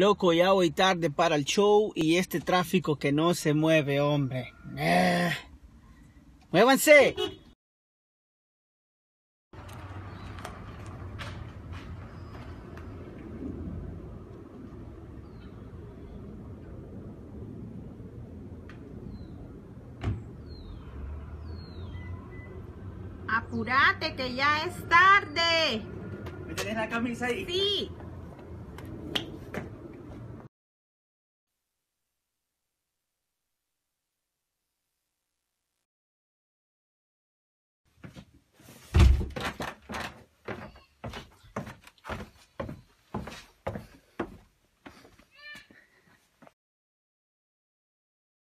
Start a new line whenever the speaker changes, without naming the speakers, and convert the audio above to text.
Loco, ya voy tarde para el show y este tráfico que no se mueve, hombre. Eh. ¡Muévanse!
Apúrate que ya es tarde.
¿Me tenés la camisa ahí?
Sí.